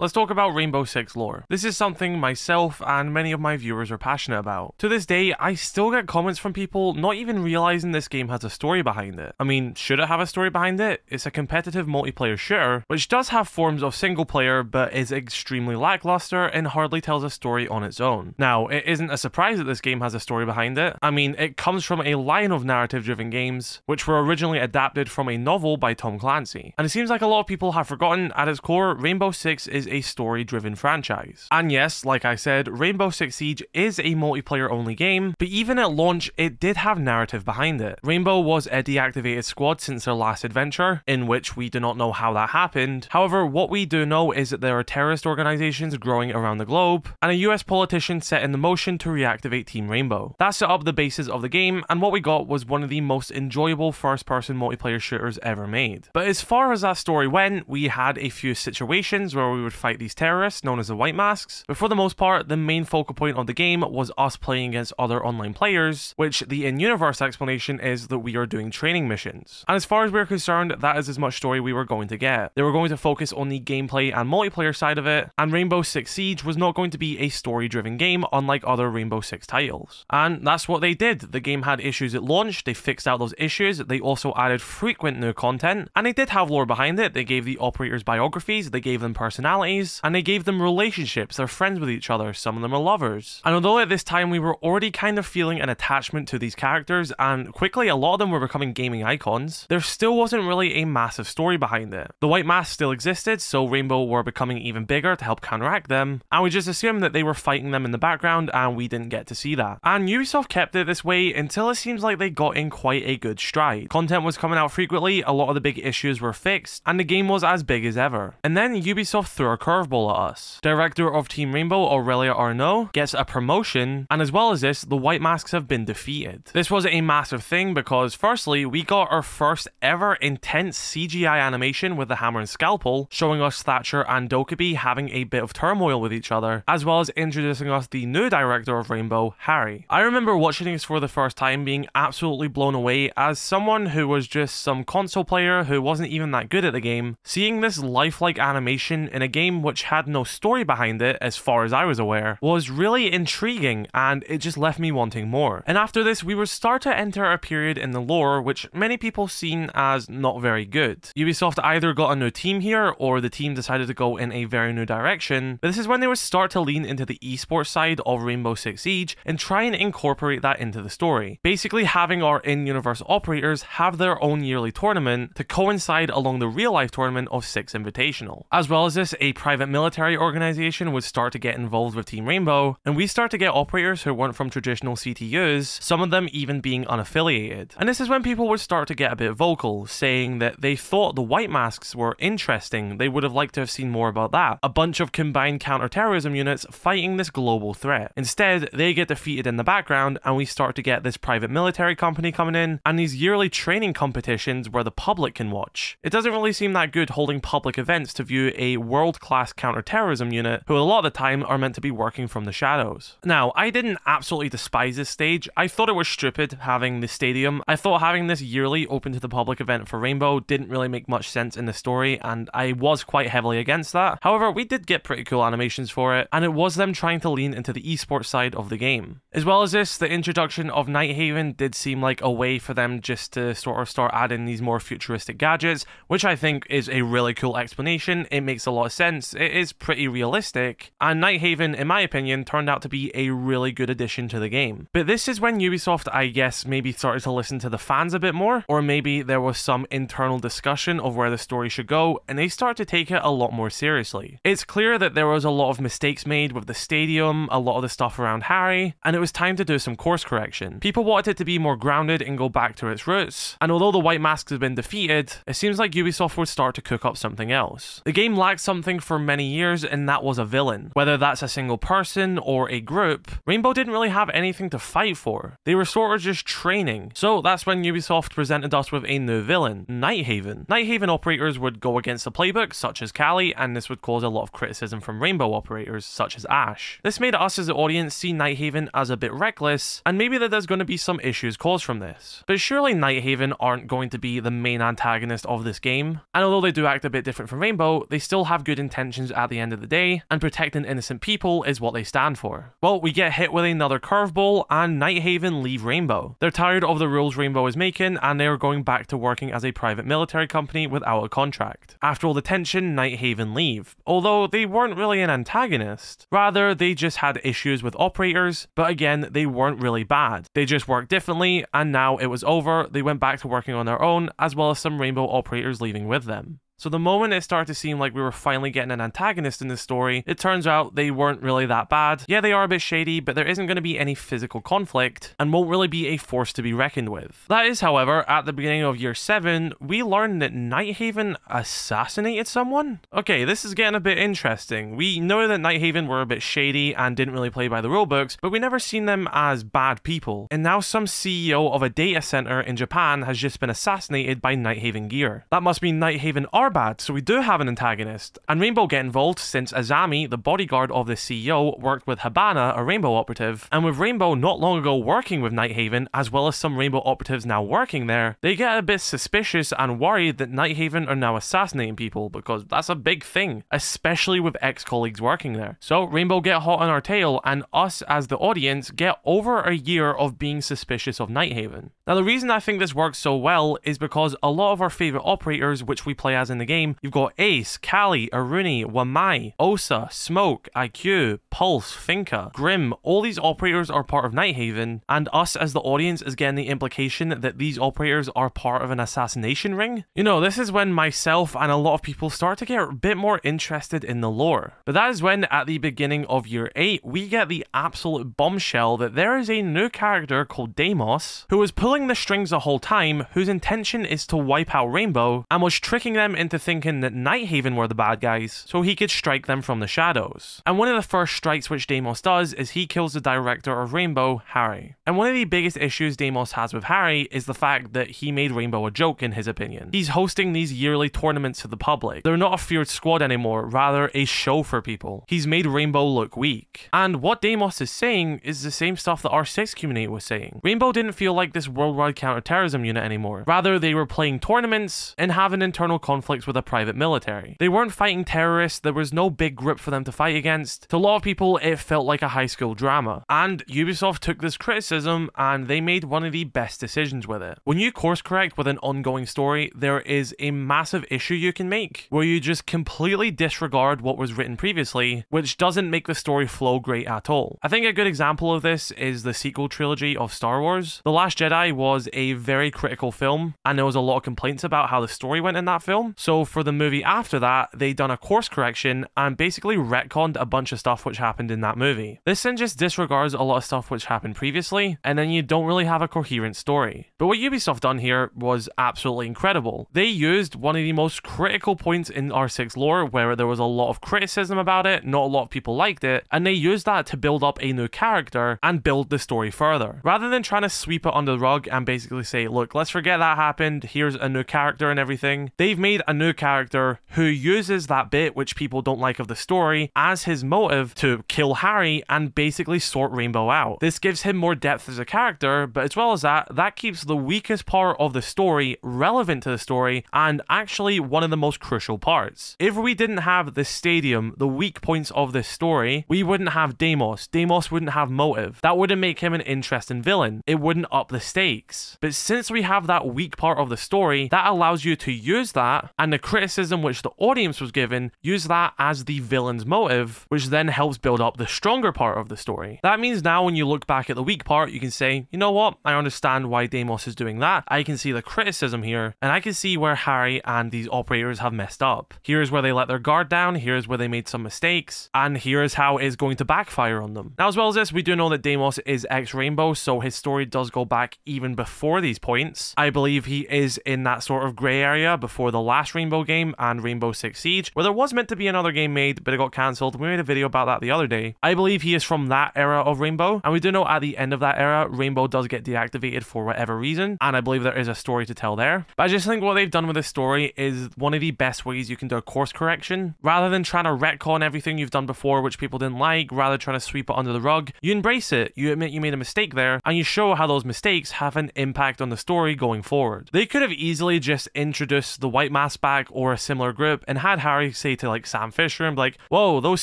Let's talk about Rainbow Six lore. This is something myself and many of my viewers are passionate about. To this day, I still get comments from people not even realizing this game has a story behind it. I mean, should it have a story behind it? It's a competitive multiplayer shooter, which does have forms of single player, but is extremely lackluster and hardly tells a story on its own. Now, it isn't a surprise that this game has a story behind it. I mean, it comes from a line of narrative driven games, which were originally adapted from a novel by Tom Clancy. And it seems like a lot of people have forgotten at its core, Rainbow Six is is a story driven franchise. And yes, like I said, Rainbow Six Siege is a multiplayer only game, but even at launch, it did have narrative behind it. Rainbow was a deactivated squad since their last adventure, in which we do not know how that happened. However, what we do know is that there are terrorist organizations growing around the globe, and a US politician set in the motion to reactivate Team Rainbow. That set up the basis of the game, and what we got was one of the most enjoyable first person multiplayer shooters ever made. But as far as that story went, we had a few situations where we would fight these terrorists known as the White Masks, but for the most part, the main focal point of the game was us playing against other online players, which the in-universe explanation is that we are doing training missions. And as far as we're concerned, that is as much story we were going to get. They were going to focus on the gameplay and multiplayer side of it, and Rainbow Six Siege was not going to be a story-driven game unlike other Rainbow Six titles. And that's what they did. The game had issues at launch, they fixed out those issues, they also added frequent new content, and they did have lore behind it. They gave the operators biographies, they gave them personality, personalities, and they gave them relationships. They're friends with each other, some of them are lovers. And although at this time we were already kind of feeling an attachment to these characters, and quickly a lot of them were becoming gaming icons, there still wasn't really a massive story behind it. The White Mask still existed, so Rainbow were becoming even bigger to help counteract them, and we just assumed that they were fighting them in the background, and we didn't get to see that. And Ubisoft kept it this way until it seems like they got in quite a good stride. Content was coming out frequently, a lot of the big issues were fixed, and the game was as big as ever. And then Ubisoft threw a curveball at us. Director of Team Rainbow, Aurelia Arnaud, gets a promotion, and as well as this, the White Masks have been defeated. This was a massive thing because, firstly, we got our first ever intense CGI animation with the hammer and scalpel, showing us Thatcher and Dokkaebi having a bit of turmoil with each other, as well as introducing us the new director of Rainbow, Harry. I remember watching this for the first time being absolutely blown away as someone who was just some console player who wasn't even that good at the game, seeing this lifelike animation in a game game which had no story behind it, as far as I was aware, was really intriguing and it just left me wanting more. And after this, we would start to enter a period in the lore which many people seen as not very good. Ubisoft either got a new team here or the team decided to go in a very new direction, but this is when they would start to lean into the esports side of Rainbow Six Siege and try and incorporate that into the story. Basically having our in-universe operators have their own yearly tournament to coincide along the real-life tournament of Six Invitational. As well as this, a private military organization would start to get involved with Team Rainbow, and we start to get operators who weren't from traditional CTUs, some of them even being unaffiliated. And this is when people would start to get a bit vocal, saying that they thought the White Masks were interesting, they would have liked to have seen more about that. A bunch of combined counterterrorism units fighting this global threat. Instead, they get defeated in the background, and we start to get this private military company coming in, and these yearly training competitions where the public can watch. It doesn't really seem that good holding public events to view a world class counterterrorism unit, who a lot of the time are meant to be working from the shadows. Now, I didn't absolutely despise this stage. I thought it was stupid having the stadium. I thought having this yearly open to the public event for Rainbow didn't really make much sense in the story, and I was quite heavily against that. However, we did get pretty cool animations for it, and it was them trying to lean into the esports side of the game. As well as this, the introduction of Nighthaven did seem like a way for them just to sort of start adding these more futuristic gadgets, which I think is a really cool explanation. It makes a lot of sense sense, it is pretty realistic, and Nighthaven, in my opinion, turned out to be a really good addition to the game. But this is when Ubisoft, I guess, maybe started to listen to the fans a bit more, or maybe there was some internal discussion of where the story should go, and they start to take it a lot more seriously. It's clear that there was a lot of mistakes made with the stadium, a lot of the stuff around Harry, and it was time to do some course correction. People wanted it to be more grounded and go back to its roots, and although the White Masks have been defeated, it seems like Ubisoft would start to cook up something else. The game lacked something for many years, and that was a villain. Whether that's a single person or a group, Rainbow didn't really have anything to fight for. They were sort of just training. So that's when Ubisoft presented us with a new villain, Nighthaven. Nighthaven operators would go against the playbook, such as Kali, and this would cause a lot of criticism from Rainbow operators, such as Ash. This made us as the audience see Nighthaven as a bit reckless, and maybe that there's going to be some issues caused from this. But surely Nighthaven aren't going to be the main antagonist of this game, and although they do act a bit different from Rainbow, they still have good intentions at the end of the day, and protecting innocent people is what they stand for. Well, we get hit with another curveball, and Nighthaven leave Rainbow. They're tired of the rules Rainbow is making, and they are going back to working as a private military company without a contract. After all the tension, Nighthaven leave, although they weren't really an antagonist. Rather, they just had issues with operators, but again, they weren't really bad. They just worked differently, and now it was over, they went back to working on their own, as well as some Rainbow operators leaving with them. So the moment it started to seem like we were finally getting an antagonist in this story, it turns out they weren't really that bad. Yeah, they are a bit shady, but there isn't going to be any physical conflict and won't really be a force to be reckoned with. That is, however, at the beginning of year 7, we learn that Nighthaven assassinated someone? Okay, this is getting a bit interesting. We know that Nighthaven were a bit shady and didn't really play by the rulebooks, but we never seen them as bad people. And now some CEO of a data center in Japan has just been assassinated by Nighthaven gear. That must mean Nighthaven are bad, so we do have an antagonist. And Rainbow get involved since Azami, the bodyguard of the CEO, worked with Hibana, a Rainbow operative, and with Rainbow not long ago working with Nighthaven, as well as some Rainbow operatives now working there, they get a bit suspicious and worried that Nighthaven are now assassinating people, because that's a big thing, especially with ex-colleagues working there. So Rainbow get hot on our tail, and us as the audience get over a year of being suspicious of Nighthaven. Now the reason I think this works so well is because a lot of our favourite operators, which we play as in the game, you've got Ace, Kali, Aruni, Wamai, Osa, Smoke, IQ, Pulse, Finka, Grim, all these operators are part of Nighthaven, and us as the audience is getting the implication that these operators are part of an assassination ring. You know, this is when myself and a lot of people start to get a bit more interested in the lore. But that is when, at the beginning of year 8, we get the absolute bombshell that there is a new character called Deimos, who was pulling the strings the whole time, whose intention is to wipe out Rainbow, and was tricking them into thinking that Nighthaven were the bad guys, so he could strike them from the shadows. And one of the first strikes which Deimos does is he kills the director of Rainbow, Harry. And one of the biggest issues Deimos has with Harry is the fact that he made Rainbow a joke in his opinion. He's hosting these yearly tournaments to the public. They're not a feared squad anymore, rather a show for people. He's made Rainbow look weak. And what Deimos is saying is the same stuff that R6 community was saying. Rainbow didn't feel like this worldwide counterterrorism unit anymore. Rather, they were playing tournaments and having an internal conflicts with a private military. They weren't fighting terrorists, there was no big group for them to fight against. To a lot of people, it felt like a high school drama. And Ubisoft took this criticism and they made one of the best decisions with it. When you course correct with an ongoing story, there is a massive issue you can make where you just completely disregard what was written previously, which doesn't make the story flow great at all. I think a good example of this is the sequel trilogy of Star Wars. The Last Jedi was a very critical film, and there was a lot of complaints about how the story went in that film. So for the movie after that, they done a course correction and basically retconned a bunch of stuff which happened in that movie. This then just disregards a lot of stuff which happened previously, and then you don't really have a coherent story. But what Ubisoft done here was absolutely incredible. They used one of the most critical points in R6 lore where there was a lot of criticism about it, not a lot of people liked it, and they used that to build up a new character and build the story further. Rather than trying to sweep it under the rug and basically say, look, let's forget that happened, here's a new character and everything, they've made a new character who uses that bit which people don't like of the story as his motive to kill Harry and basically sort Rainbow out. This gives him more depth as a character, but as well as that, that keeps the weakest part of the story relevant to the story and actually one of the most crucial parts. If we didn't have the stadium, the weak points of this story, we wouldn't have Deimos. Deimos wouldn't have motive. That wouldn't make him an interesting villain. It wouldn't up the stakes. But since we have that weak part of the story, that allows you to use that and the criticism which the audience was given, use that as the villain's motive, which then helps build up the stronger part of the story. That means now when you look back at the weak part, you can say, you know what, I understand why Deimos is doing that. I can see the criticism here, and I can see where Harry and these operators have messed up. Here's where they let their guard down, here's where they made some mistakes, and here's how it is going to backfire on them. Now, as well as this, we do know that Deimos is ex-Rainbow, so his story does go back even before these points. I believe he is in that sort of grey area before the last Rainbow game and Rainbow Six Siege, where there was meant to be another game made, but it got cancelled. We made a video about that the other day. I believe he is from that era of Rainbow, and we do know at the end of that era, Rainbow does get deactivated for whatever reason, and I believe there is a story to tell there. But I just think what they've done with this story is one of the best ways you can do a course correction. Rather than trying to retcon everything you've done before, which people didn't like, rather trying to sweep it under the rug, you embrace it, you admit you made a mistake there, and you show how those mistakes have an impact on the story going forward. They could have easily just introduced the white mask back or a similar group and had Harry say to like Sam Fisher and like, whoa, those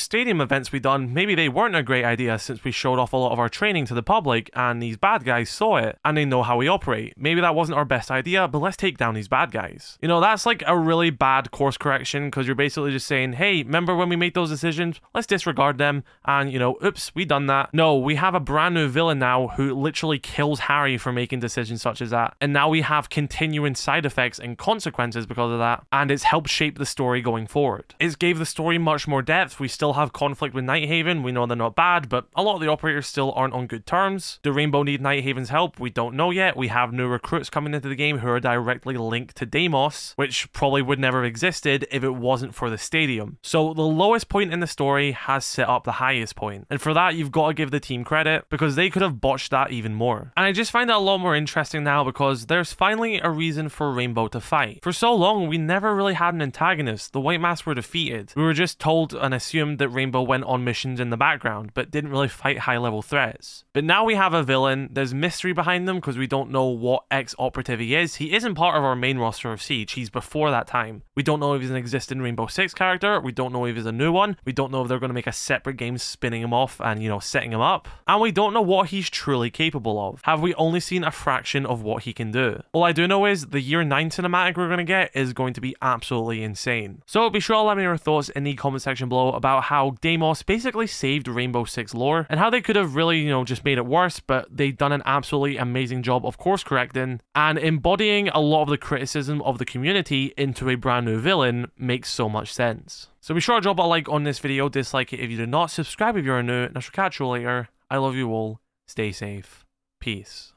stadium events we done, maybe they weren't a great idea since we showed off a lot of our training to the public and these bad guys saw it and they know how we operate. Maybe that wasn't our best idea, but let's take down these bad guys. You know, that's like a really bad course correction because you're basically just saying, hey, remember when we made those decisions? Let's disregard them and, you know, oops, we done that. No, we have a brand new villain now who literally kills Harry for making decisions such as that. And now we have continuing side effects and consequences because of that. And it's helped shape the story going forward. It's gave the story much more depth. We still have conflict with Nighthaven. We know they're not bad, but a lot of the operators still aren't on good terms. Do Rainbow need Nighthaven's help? We don't know yet. We have new recruits coming into the game who are directly linked to Deimos, which probably would never have existed if it wasn't for the stadium. So the lowest point in the story has set up the highest point. And for that, you've got to give the team credit because they could have botched that even more. And I just find that a lot more interesting now because there's finally a reason for Rainbow to fight. For so long, we never really had an antagonist. The White Mask were defeated. We were just told and assumed that Rainbow went on missions in the background, but didn't really fight high level threats. But now we have a villain, there's mystery behind them because we don't know what ex operative he is. He isn't part of our main roster of Siege, he's before that time. We don't know if he's an existing Rainbow Six character, we don't know if he's a new one, we don't know if they're going to make a separate game spinning him off and, you know, setting him up, and we don't know what he's truly capable of. Have we only seen a fraction of what he can do? All I do know is the year 9 cinematic we're going to get is going to be absolutely insane. So be sure to let me know your thoughts in the comment section below about how Deimos basically saved Rainbow Six lore and how they could have really, you know, just made it worse, but they've done an absolutely amazing job of course correcting and embodying a lot of the criticism of the community into a brand new villain makes so much sense. So be sure to drop a like on this video, dislike it if you do not, subscribe if you're new, and I shall catch you later. I love you all. Stay safe. Peace.